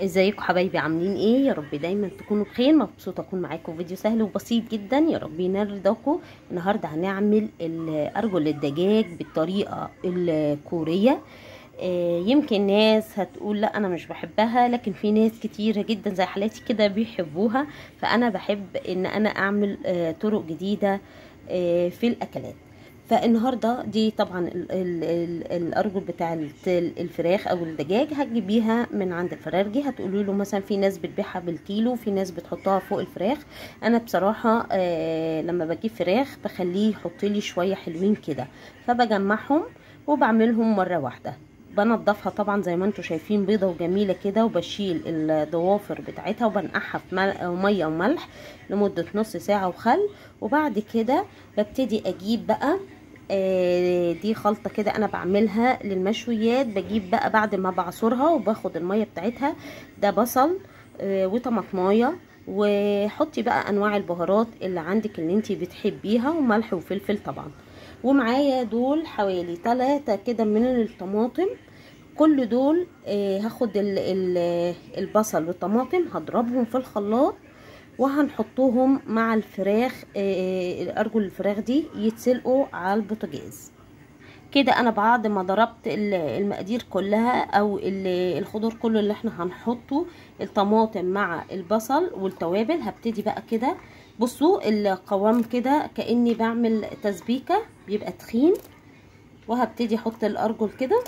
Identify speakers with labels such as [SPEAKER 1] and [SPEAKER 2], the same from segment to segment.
[SPEAKER 1] ازيكم حبايبي؟ عاملين إيه؟ يا رب دايما تكونوا بخير. مبسوطة أكون معاكم. فيديو سهل وبسيط جدا. يا رب ينال رضاكم النهارده هنعمل ارجل الدجاج بالطريقة الكورية. آه، يمكن ناس هتقول لا أنا مش بحبها لكن في ناس كتيره جدا زي حالاتي كده بيحبوها. فأنا بحب إن أنا أعمل آه، طرق جديدة آه، في الأكلات. فالنهاردة دي طبعا ال ال ال الأرجل بتاع الفراخ أو الدجاج هتجيبيها من عند الفرارجي هتقولي له مثلا في ناس بتبيعها بالكيلو في ناس بتحطها فوق الفراخ. أنا بصراحة آه لما بجيب فراخ بخليه يحط لي شوية حلوين كده فبجمعهم وبعملهم مرة واحدة. بنضفها طبعا زي ما أنتم شايفين بيضة وجميلة كده وبشيل الضوافر بتاعتها وبنقعها في مية وملح لمدة نص ساعة وخل. وبعد كده ببتدي أجيب بقى دي خلطة كده أنا بعملها للمشويات. بجيب بقى بعد ما بعصرها وباخد المية بتاعتها ده بصل آه وطماطمايه وحطي بقى أنواع البهارات اللي عندك اللي انتي بتحبيها وملح وفلفل طبعا. ومعايا دول حوالي ثلاثة كده من الطماطم. كل دول آه هاخد ال ال البصل والطماطم هضربهم في الخلاط وهنحطهم مع الفراخ آه ارجل الفراخ دي يتسلقوا على البوتاجاز. كده أنا بعد ما ضربت المقادير كلها أو الخضار كله اللي إحنا هنحطه الطماطم مع البصل والتوابل هبتدي بقى كده. بصوا القوام كده كأني بعمل تسبيكة بيبقى تخين. وهبتدي أحط الأرجل كده.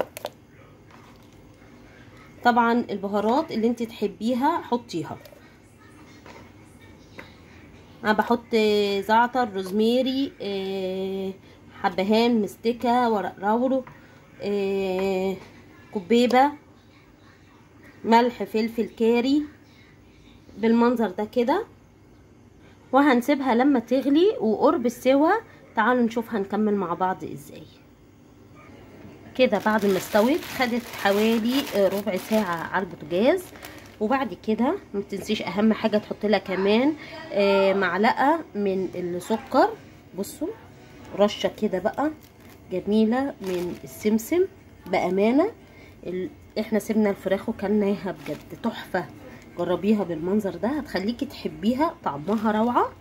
[SPEAKER 1] طبعا البهارات اللي أنت تحبيها حطيها. أنا بحط زعتر روزميري حبهان مستكة ورق لاورو كبيبه ملح فلفل كاري بالمنظر ده كده. وهنسيبها لما تغلي وقرب السوا. تعالوا نشوف هنكمل مع بعض إزاي. كده بعد ما استوت خدت حوالي ربع ساعة على البوتاجاز. وبعد كده ما تنسيش أهم حاجة تحط لها كمان معلقة من السكر. بصوا رشة كده بقى جميلة من السمسم بأمانة. إحنا سيبنا الفراخ وكلناها بجد تحفة. جربيها بالمنظر ده هتخليكي تحبيها طعمها روعة.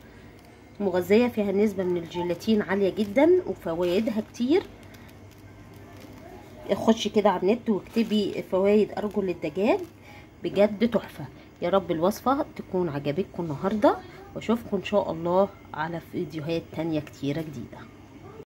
[SPEAKER 1] مغذية فيها نسبة من الجيلاتين عالية جدا وفوائدها كتير. خشي كده على النت واكتبي فوائد ارجل الدجاج بجد تحفة. يا رب الوصفة تكون عجبتكم النهاردة وأشوفكم إن شاء الله على فيديوهات تانية كتيرة جديدة.